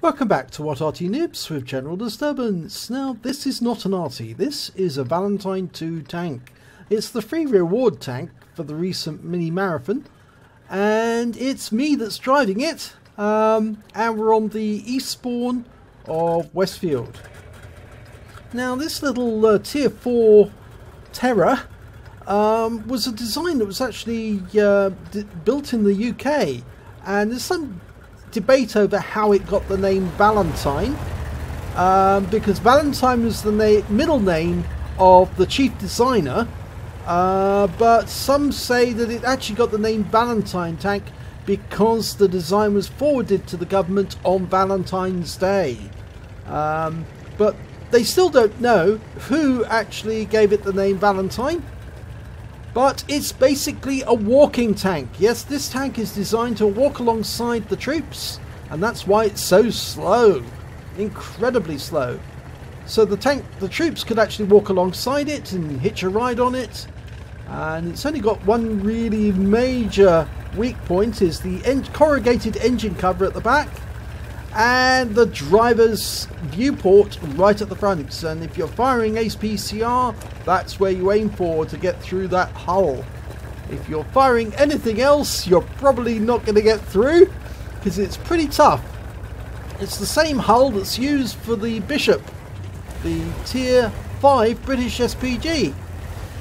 Welcome back to WOT Arty Noobs with General Disturbance. Now, this is not an Arty, this is a Valentine 2 tank. It's the free reward tank for the recent mini marathon, and it's me that's driving it. Um, and we're on the east spawn of Westfield. Now, this little uh, Tier 4 Terror um, was a design that was actually uh, built in the UK, and there's some debate over how it got the name Valentine, um, because Valentine was the na middle name of the chief designer, uh, but some say that it actually got the name Valentine tank because the design was forwarded to the government on Valentine's Day. Um, but they still don't know who actually gave it the name Valentine. But it's basically a walking tank. Yes, this tank is designed to walk alongside the troops, and that's why it's so slow. Incredibly slow. So the tank, the troops could actually walk alongside it and hitch a ride on it. And it's only got one really major weak point is the en corrugated engine cover at the back and the driver's viewport right at the front. And if you're firing APCR that's where you aim for to get through that hull. If you're firing anything else you're probably not going to get through because it's pretty tough. It's the same hull that's used for the Bishop the tier 5 British SPG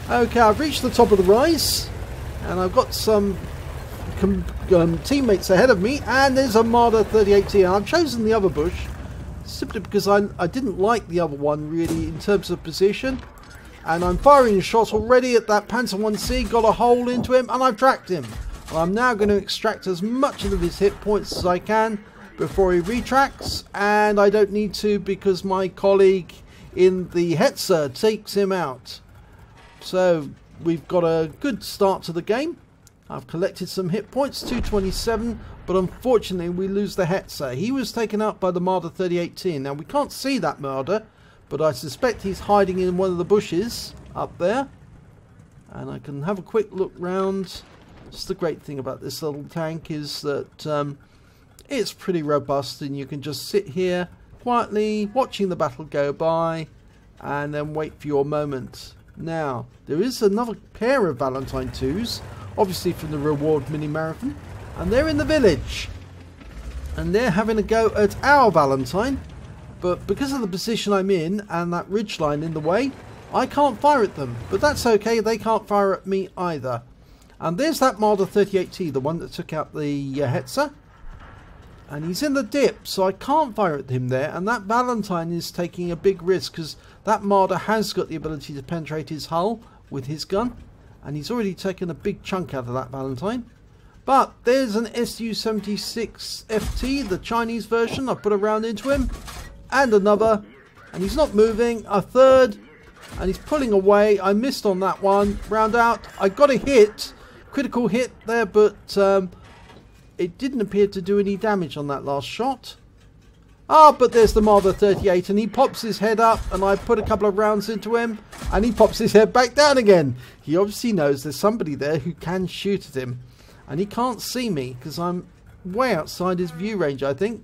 okay I've reached the top of the rise and I've got some um, teammates ahead of me, and there's a Marder 38T. I've chosen the other bush simply because I, I didn't like the other one really in terms of position. And I'm firing a shot already at that Panzer 1C, got a hole into him, and I've tracked him. I'm now going to extract as much of his hit points as I can before he retracts, and I don't need to because my colleague in the Hetzer takes him out. So we've got a good start to the game. I've collected some hit points, 227, but unfortunately we lose the Hetzer. He was taken out by the Marder 38T. Now we can't see that Marder, but I suspect he's hiding in one of the bushes up there. And I can have a quick look round. Just the great thing about this little tank is that um, it's pretty robust and you can just sit here quietly watching the battle go by and then wait for your moment. Now, there is another pair of Valentine 2s obviously from the reward mini marathon and they're in the village. And they're having a go at our Valentine but because of the position I'm in and that ridge line in the way I can't fire at them. But that's okay they can't fire at me either. And there's that Marder 38T the one that took out the uh, Hetzer. And he's in the dip so I can't fire at him there. And that Valentine is taking a big risk because that Marder has got the ability to penetrate his hull with his gun and he's already taken a big chunk out of that Valentine. But there's an Su-76 FT, the Chinese version. I put a round into him. And another. And he's not moving. A third. And he's pulling away. I missed on that one. Round out. I got a hit. Critical hit there, but um, it didn't appear to do any damage on that last shot. Ah, but there's the Marder 38 and he pops his head up and I put a couple of rounds into him and he pops his head back down again. He obviously knows there's somebody there who can shoot at him and he can't see me because I'm way outside his view range I think.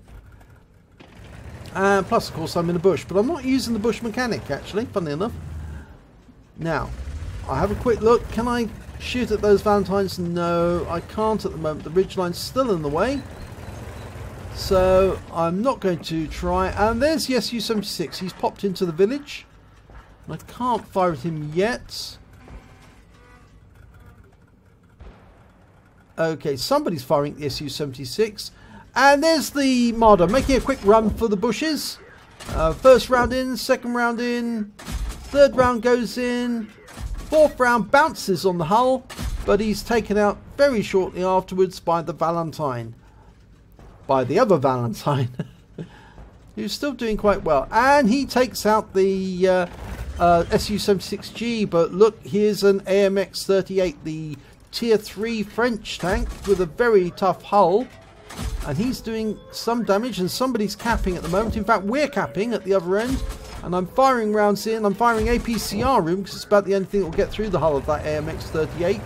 And plus of course I'm in a bush but I'm not using the bush mechanic actually, funny enough. Now, I have a quick look. Can I shoot at those Valentines? No, I can't at the moment. The ridgeline's still in the way. So I'm not going to try. And there's the Su-76. He's popped into the village. I can't fire at him yet. Okay, somebody's firing the Su-76. And there's the Marder making a quick run for the bushes. Uh, first round in, second round in, third round goes in, fourth round bounces on the hull, but he's taken out very shortly afterwards by the Valentine by the other Valentine, who's still doing quite well. And he takes out the uh, uh, Su-76G, but look, here's an AMX-38, the Tier 3 French tank with a very tough hull. And he's doing some damage, and somebody's capping at the moment. In fact, we're capping at the other end. And I'm firing rounds in. I'm firing APCR room because it's about the only thing that will get through the hull of that AMX-38.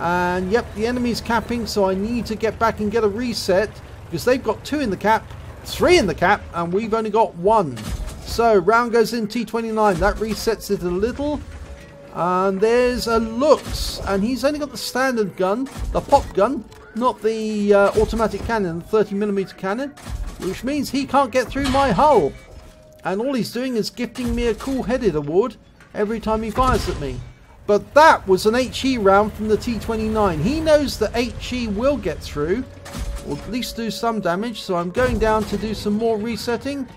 And yep, the enemy's capping, so I need to get back and get a reset because they've got two in the cap three in the cap, and we've only got one. So round goes in T29. That resets it a little. And there's a Luchs, and he's only got the standard gun, the pop gun, not the uh, automatic cannon, the 30mm cannon, which means he can't get through my hull. And all he's doing is gifting me a cool-headed award every time he fires at me. But that was an HE round from the T29. He knows that HE will get through, or at least do some damage, so I'm going down to do some more resetting.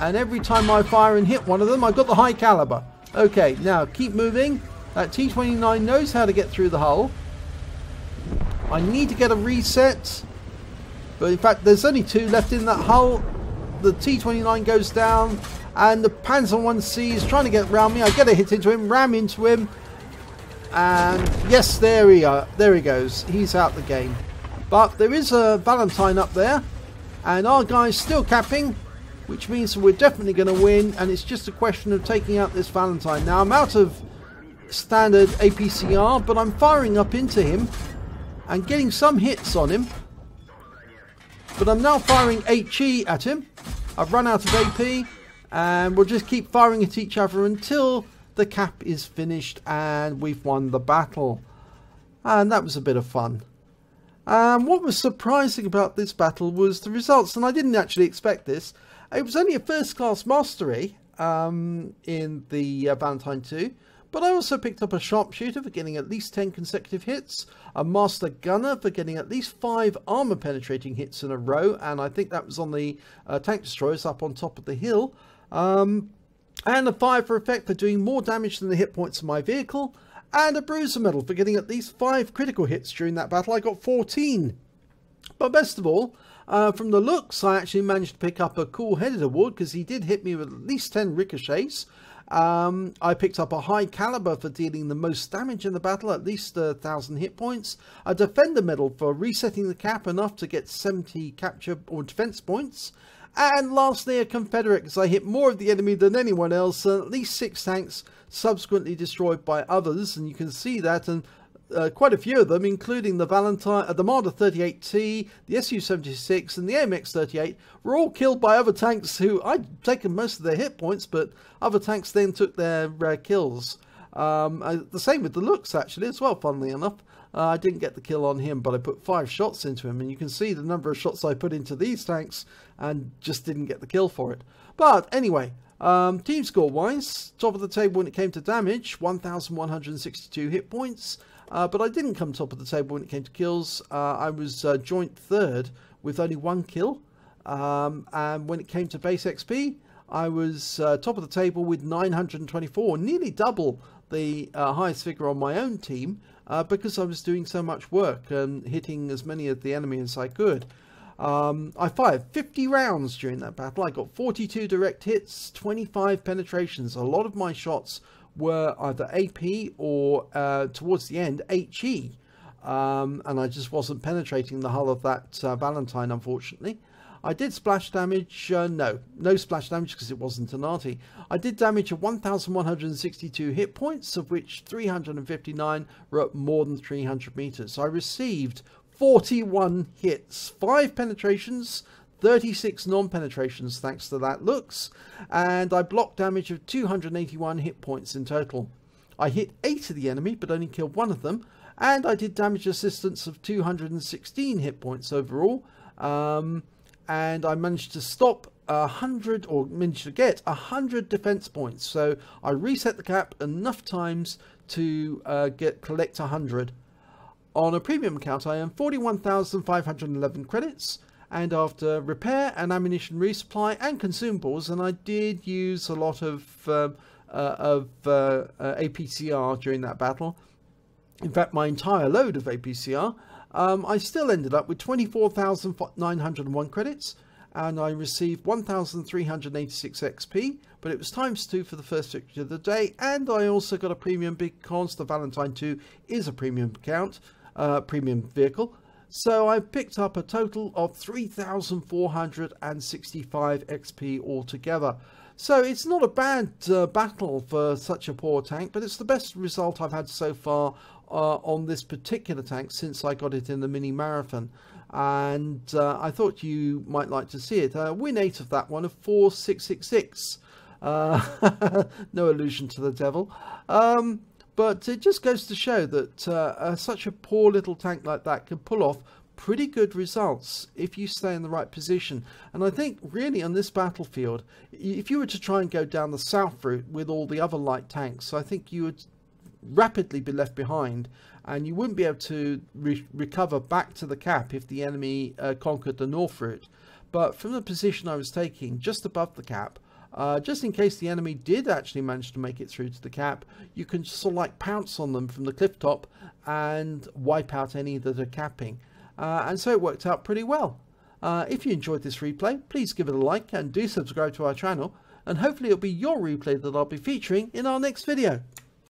And every time I fire and hit one of them, I've got the high caliber. Okay, now keep moving. That T29 knows how to get through the hull. I need to get a reset. But in fact, there's only two left in that hull. The T29 goes down. And the Panzer 1C is trying to get around me. I get a hit into him, ram into him. And yes, there he are. There he goes. He's out the game. But there is a Valentine up there. And our guy's still capping which means we're definitely going to win and it's just a question of taking out this Valentine. Now I'm out of standard APCR but I'm firing up into him and getting some hits on him but I'm now firing HE at him. I've run out of AP and we'll just keep firing at each other until the cap is finished and we've won the battle. And that was a bit of fun. Um, what was surprising about this battle was the results, and I didn't actually expect this. It was only a first class mastery um, in the uh, Valentine 2, but I also picked up a sharpshooter for getting at least 10 consecutive hits, a master gunner for getting at least 5 armor penetrating hits in a row, and I think that was on the uh, tank destroyers up on top of the hill, um, and a fire for effect for doing more damage than the hit points of my vehicle, and a bruiser medal for getting at least 5 critical hits during that battle. I got 14. But best of all, uh, from the Luchs, I actually managed to pick up a cool-headed award because he did hit me with at least 10 ricochets. Um, I picked up a high caliber for dealing the most damage in the battle, at least a thousand hit points. A defender medal for resetting the cap enough to get 70 capture or defense points. And lastly, a Confederate because I hit more of the enemy than anyone else, and at least six tanks subsequently destroyed by others. And you can see that, and uh, quite a few of them, including the Valentine, uh, the Marder 38T, the Su-76, and the AMX-38, were all killed by other tanks who I'd taken most of their hit points, but other tanks then took their uh, kills. Um, uh, the same with the Luchs, actually, as well, funnily enough. Uh, I didn't get the kill on him, but I put five shots into him, and you can see the number of shots I put into these tanks and just didn't get the kill for it. But anyway, um, team score wise, top of the table when it came to damage, 1,162 hit points. Uh, but I didn't come top of the table when it came to kills. Uh, I was uh, joint third with only one kill. Um, and when it came to base XP, I was uh, top of the table with 924, nearly double the uh, highest figure on my own team uh, because I was doing so much work and hitting as many of the enemy as I could. Um, I fired 50 rounds during that battle. I got 42 direct hits, 25 penetrations. A lot of my shots were either AP or uh, towards the end HE. Um, and I just wasn't penetrating the hull of that uh, Valentine, unfortunately. I did splash damage, uh, no, no splash damage because it wasn't an arty. I did damage of 1,162 hit points, of which 359 were at more than 300 meters. So I received 41 hits, 5 penetrations, 36 non-penetrations thanks to that Luchs, and I blocked damage of 281 hit points in total. I hit 8 of the enemy but only killed one of them, and I did damage assistance of 216 hit points overall, um, and I managed to stop a hundred or managed to get a hundred defense points. So I reset the cap enough times to uh, get collect a hundred. On a premium account I earn 41,511 credits. And after repair and ammunition resupply and consumables, and I did use a lot of um, uh, of uh, uh, APCR during that battle. In fact, my entire load of APCR, um, I still ended up with 24,901 credits, and I received 1,386 XP, but it was times two for the first victory of the day, and I also got a premium because the Valentine 2 is a premium account, uh, premium vehicle, so I picked up a total of 3,465 XP altogether. So it's not a bad uh, battle for such a poor tank, but it's the best result I've had so far uh, on this particular tank since I got it in the mini marathon. and uh, I thought you might like to see it. Uh, win 8 of that one of 4666. Uh, no allusion to the devil. Um, but it just goes to show that uh, such a poor little tank like that can pull off pretty good results if you stay in the right position. And I think really on this battlefield, if you were to try and go down the south route with all the other light tanks, I think you would rapidly be left behind and you wouldn't be able to re recover back to the cap if the enemy uh, conquered the north route. But from the position I was taking just above the cap, uh, just in case the enemy did actually manage to make it through to the cap, you can sort of like pounce on them from the cliff top and wipe out any that are capping. Uh, and so it worked out pretty well. Uh, if you enjoyed this replay, please give it a like and do subscribe to our channel. And hopefully it'll be your replay that I'll be featuring in our next video.